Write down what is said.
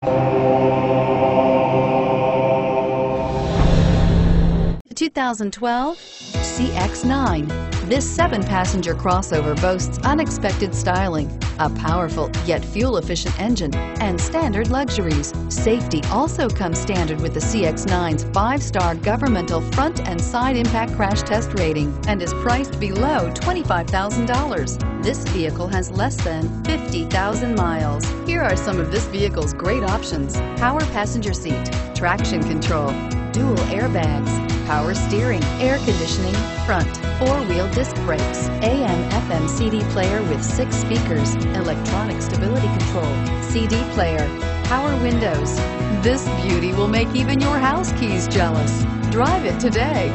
The 2012 CX-9. This seven-passenger crossover boasts unexpected styling, a powerful yet fuel-efficient engine, and standard luxuries. Safety also comes standard with the CX-9's five-star governmental front and side impact crash test rating and is priced below $25,000. This vehicle has less than 50,000 miles. Here are some of this vehicle's great options. Power passenger seat, traction control, dual airbags, power steering, air conditioning, front, four-wheel disc brakes, AM FM CD player with six speakers, electronic stability control, CD player, power windows. This beauty will make even your house keys jealous. Drive it today.